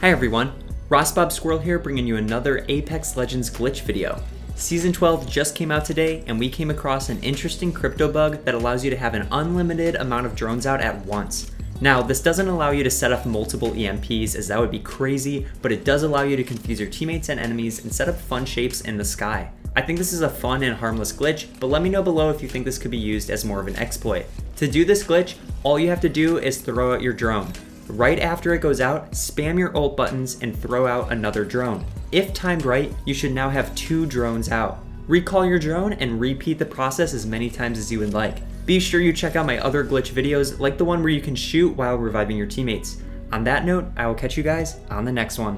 Hi everyone, Ross Bob Squirrel here bringing you another Apex Legends glitch video. Season 12 just came out today and we came across an interesting crypto bug that allows you to have an unlimited amount of drones out at once. Now, this doesn't allow you to set up multiple EMPs as that would be crazy, but it does allow you to confuse your teammates and enemies and set up fun shapes in the sky. I think this is a fun and harmless glitch, but let me know below if you think this could be used as more of an exploit. To do this glitch, all you have to do is throw out your drone. Right after it goes out, spam your ult buttons and throw out another drone. If timed right, you should now have two drones out. Recall your drone and repeat the process as many times as you would like. Be sure you check out my other glitch videos like the one where you can shoot while reviving your teammates. On that note, I will catch you guys on the next one.